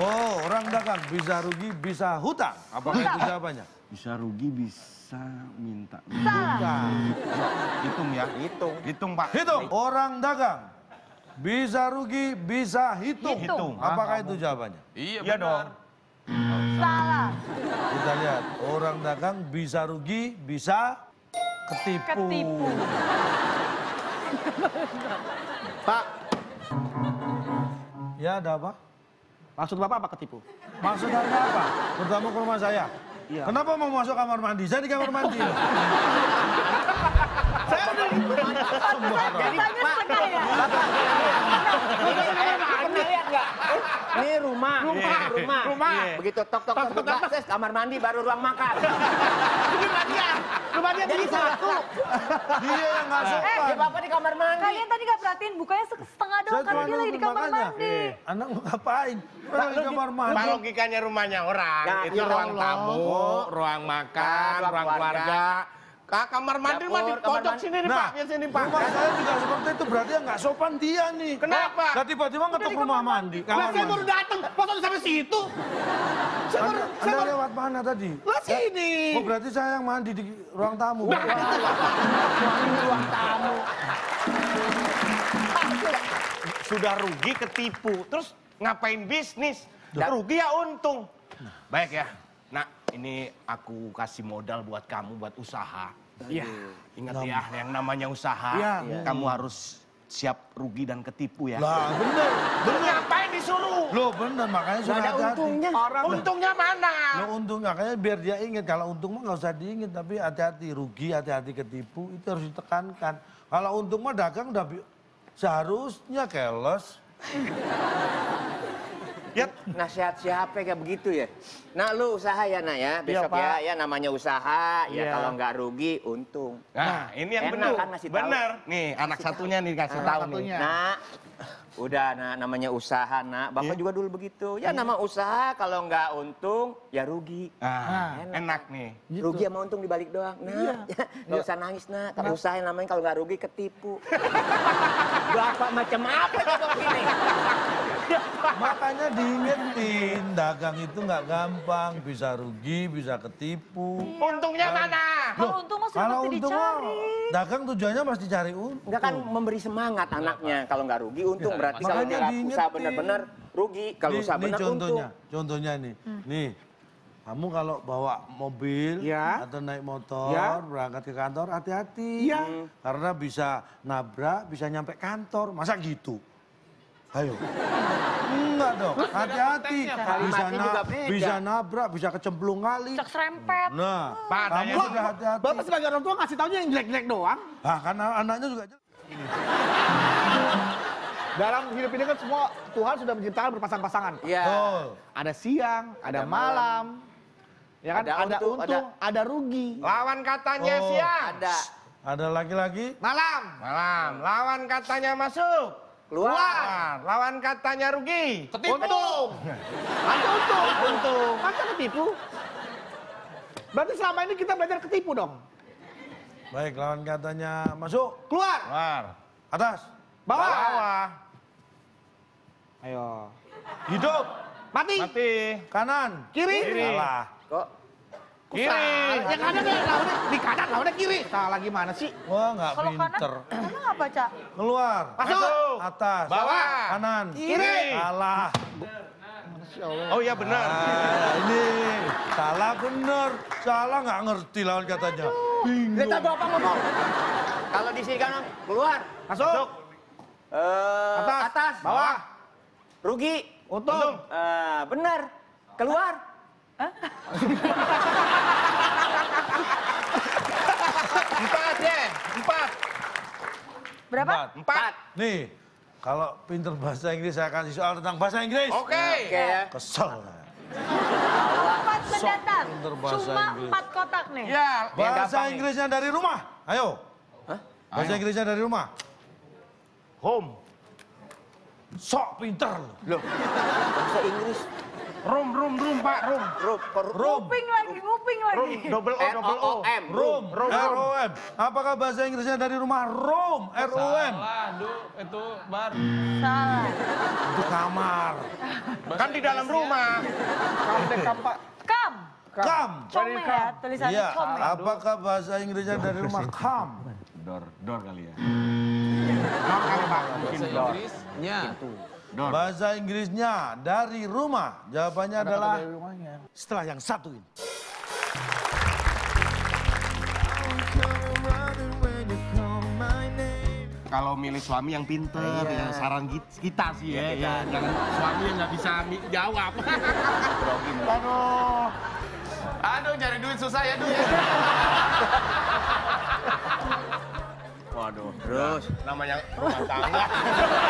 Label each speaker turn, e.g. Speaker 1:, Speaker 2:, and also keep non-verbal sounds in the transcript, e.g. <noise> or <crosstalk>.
Speaker 1: Oh, orang dagang bisa rugi, bisa hutang. Apakah itu jawabannya?
Speaker 2: Bisa rugi, bisa minta.
Speaker 3: Salah.
Speaker 2: Hitung ya. Hitung. Hitung Pak.
Speaker 1: Hitung. Orang dagang bisa rugi, bisa hitung.
Speaker 3: Hitung.
Speaker 1: Apakah itu jawabannya?
Speaker 4: Iya,
Speaker 2: Iya
Speaker 4: benar.
Speaker 2: dong.
Speaker 3: Salah.
Speaker 1: Kita lihat. Orang dagang bisa rugi, bisa ketipu.
Speaker 3: Ketipu.
Speaker 5: Pak,
Speaker 1: Ya, ada apa?
Speaker 5: Maksud Bapak apa ketipu?
Speaker 1: Maksud Anda apa? Bertamu ke rumah saya.
Speaker 5: Iya.
Speaker 1: Kenapa mau masuk kamar mandi? Saya di kamar mandi. loh.
Speaker 3: Tanya setengah ya.
Speaker 6: Pernah lihat nggak? Ini <laughs> rumah. Rumah. Rumah.
Speaker 5: Rumah.
Speaker 6: Begitu tok tok tok akses kamar mandi baru ruang makan. <laughs>
Speaker 5: Rumah dia. Rumah dia
Speaker 6: Jadi
Speaker 5: bisa.
Speaker 6: satu.
Speaker 1: Dia <laughs> yang nggak
Speaker 6: Eh,
Speaker 1: sopan.
Speaker 6: ya bapak di kamar mandi.
Speaker 3: Kalian tadi nggak perhatiin bukanya setengah doang karena dia lagi di kamar mandi.
Speaker 1: Anak mau ngapain? Di kamar mandi.
Speaker 4: Pak logikanya rumahnya orang,
Speaker 6: Ya,
Speaker 4: itu
Speaker 6: ya
Speaker 4: ruang
Speaker 6: Allah.
Speaker 4: tamu, ruang makan,
Speaker 6: ruang
Speaker 4: ruang
Speaker 6: keluarga.
Speaker 4: Keluarga. Ka- kamar mandi mah di pojok
Speaker 6: mandi.
Speaker 4: sini nih
Speaker 1: Nah,
Speaker 4: Pak, biar sini Pak.
Speaker 1: Rumah saya juga seperti itu berarti yang nggak sopan dia nih.
Speaker 4: Kenapa?
Speaker 1: Nah tiba-tiba ngetok rumah mandi.
Speaker 5: Lah
Speaker 1: Kamar
Speaker 5: saya baru
Speaker 1: mandi.
Speaker 5: datang, pas sampai situ. Saya baru,
Speaker 1: Anda,
Speaker 5: saya
Speaker 1: anda
Speaker 5: baru,
Speaker 1: lewat mana tadi?
Speaker 5: lah sini.
Speaker 1: Oh berarti saya yang mandi di ruang tamu.
Speaker 6: ruang tamu.
Speaker 4: Sudah rugi ketipu, terus ngapain bisnis? Rugi ya untung. Baik ya, nak ini aku kasih modal buat kamu buat usaha.
Speaker 5: Iya.
Speaker 4: Ingat ya, yang namanya usaha,
Speaker 1: Iya.
Speaker 4: kamu harus siap rugi dan ketipu ya.
Speaker 1: Lah bener.
Speaker 4: Terus ngapain disuruh?
Speaker 1: Loh bener makanya sudah
Speaker 6: ada untungnya.
Speaker 4: Orang untungnya mana?
Speaker 1: Loh untung makanya biar dia ingat kalau untung mah nggak usah diingat tapi hati-hati rugi hati-hati ketipu itu harus ditekankan. Kalau untung mah dagang udah seharusnya keles.
Speaker 4: Ya,
Speaker 6: Nasihat siapa kayak begitu ya? Nah lu usaha ya nak ya, besok
Speaker 5: Pak.
Speaker 6: ya, ya namanya usaha, ya
Speaker 5: Iya.
Speaker 6: kalau nggak rugi untung.
Speaker 4: Nah, ini yang
Speaker 6: enak
Speaker 4: benar.
Speaker 6: kan ngasih tahu.
Speaker 4: Benar. Nih, anak satunya nih kasih tahu nih.
Speaker 5: satunya.
Speaker 6: Nak, udah nak namanya usaha nak, bapak
Speaker 4: Iya.
Speaker 6: juga dulu begitu. Ya nama usaha kalau nggak untung ya rugi.
Speaker 4: Ah, enak nih.
Speaker 6: Rugi sama untung dibalik doang. Nah, <laughs> nggak usah nangis nak. Kalau usaha yang namanya kalau nggak rugi ketipu. <laughs> bapak macam apa coba begini?
Speaker 1: Makanya diingetin dagang itu nggak gampang bisa rugi bisa ketipu.
Speaker 4: Untungnya mana?
Speaker 3: Kalau untung mah sudah
Speaker 1: Kalau
Speaker 3: pasti
Speaker 1: untung mah
Speaker 3: dicari.
Speaker 1: dagang tujuannya pasti cari untung.
Speaker 6: Enggak kan memberi semangat anaknya. Kalau nggak rugi untung berarti kalau dia usaha benar-benar rugi. Kalau usaha
Speaker 1: nih
Speaker 6: benar untung.
Speaker 1: contohnya, contohnya nih, nih. Kamu kalau bawa mobil
Speaker 5: Ya.
Speaker 1: atau naik motor
Speaker 5: Ya.
Speaker 1: berangkat ke kantor hati-hati.
Speaker 5: Iya.
Speaker 1: Karena bisa nabrak, bisa nyampe kantor. Masa gitu? Ayo. Enggak dong, hati-hati. Bisa, na-
Speaker 6: juga
Speaker 1: bisa nabrak, bisa kecemplung kali.
Speaker 3: Cek serempet.
Speaker 1: Nah,
Speaker 4: Pak,
Speaker 1: kamu sudah hati-hati.
Speaker 5: Bapak sebagai orang tua ngasih taunya yang jelek-jelek doang.
Speaker 1: Nah, karena anaknya juga jelek.
Speaker 5: Dalam hidup ini kan semua Tuhan sudah menciptakan berpasang-pasangan. Pak.
Speaker 6: Iya.
Speaker 1: Betul.
Speaker 5: Ada siang, ada,
Speaker 6: Ada
Speaker 5: malam. Ya kan?
Speaker 6: Ada
Speaker 5: Ada,
Speaker 6: untung,
Speaker 5: untung, ada, rugi.
Speaker 4: Lawan katanya
Speaker 1: Oh.
Speaker 4: siang.
Speaker 6: Ada.
Speaker 1: Ada laki-laki,
Speaker 5: Malam.
Speaker 4: Malam. Lawan katanya masuk.
Speaker 6: Keluar.
Speaker 4: Keluar. Lawan katanya rugi.
Speaker 5: Untung. Ada untung. Untung. Masa ketipu? Berarti selama ini kita belajar ketipu dong.
Speaker 1: baik lawan katanya masuk,
Speaker 5: Keluar.
Speaker 4: Keluar.
Speaker 1: atas,
Speaker 5: Bawah.
Speaker 4: Bawah.
Speaker 5: Ayo.
Speaker 1: hidup,
Speaker 5: Mati.
Speaker 4: Mati.
Speaker 1: kanan,
Speaker 5: Kiri.
Speaker 1: salah.
Speaker 6: Kok
Speaker 4: Kiri.
Speaker 5: Salah. Yang ada deh, lawannya di kanan, lawannya kiri. Salah gimana sih?
Speaker 1: Wah nggak
Speaker 3: Kalau kanan,
Speaker 1: pinter.
Speaker 3: kanan apa, Cak?
Speaker 1: Keluar,
Speaker 4: Masuk.
Speaker 1: atas,
Speaker 4: Bawah.
Speaker 1: kanan,
Speaker 4: Kiri.
Speaker 1: salah.
Speaker 4: Oh iya benar.
Speaker 1: Ah, ini salah bener, salah nggak ngerti lawan katanya.
Speaker 6: Kita bapak ngomong. Kalau di sini kan keluar.
Speaker 5: Masuk.
Speaker 6: Eh,
Speaker 5: Atas.
Speaker 6: atas.
Speaker 5: Bawah.
Speaker 6: Rugi.
Speaker 5: Untung.
Speaker 6: Eh, benar. Keluar.
Speaker 4: Empat ya. Empat.
Speaker 3: Berapa?
Speaker 1: Empat.
Speaker 4: Empat.
Speaker 1: Nih, kalau pinter bahasa Inggris saya kasih soal tentang bahasa Inggris.
Speaker 4: Oke.
Speaker 6: Oke ya.
Speaker 1: Kesel.
Speaker 3: Empat mendatang.
Speaker 1: pinter bahasa
Speaker 3: Cuma
Speaker 1: Inggris.
Speaker 3: empat kotak nih.
Speaker 4: Ya.
Speaker 1: Bahasa. Inggrisnya dari rumah, ayo. Bahasa Inggrisnya dari rumah.
Speaker 4: Home.
Speaker 1: Sok pinter.
Speaker 6: Loh. Bahasa Inggris.
Speaker 4: Room, room, room, Pak, room.
Speaker 6: Per,
Speaker 1: Room.
Speaker 3: Nguping lagi, nguping lagi.
Speaker 4: Room, double O, double O.
Speaker 6: R-O-O-M.
Speaker 1: Room, R-O-M. Apakah bahasa Inggrisnya dari rumah? Room, R-O-M.
Speaker 5: Aduh, itu bar.
Speaker 3: Salah.
Speaker 1: Itu kamar.
Speaker 4: Kan di dalam rumah.
Speaker 5: Deh kampak.
Speaker 3: Kam.
Speaker 1: Kam.
Speaker 3: Come ya, tulisannya
Speaker 1: Iya,
Speaker 3: come.
Speaker 1: apakah bahasa Inggrisnya dari rumah? Kam.
Speaker 2: Dor, dor kali ya.
Speaker 4: Dor kali, Pak. Mungkin dor.
Speaker 5: Inggrisnya.
Speaker 2: Dor.
Speaker 1: Bahasa Inggrisnya dari rumah. Jawabannya adalah
Speaker 5: Dari rumahnya.
Speaker 1: setelah yang satu ini.
Speaker 4: Kalau milih suami yang pinter, ya saran kita sih ya, ya. Jangan suami yang nggak bisa jawab. <laughs> Aduh.
Speaker 5: Aduh, nyari duit susah ya, duit.
Speaker 4: Waduh.
Speaker 6: Terus.
Speaker 4: Namanya rumah tangga. <laughs>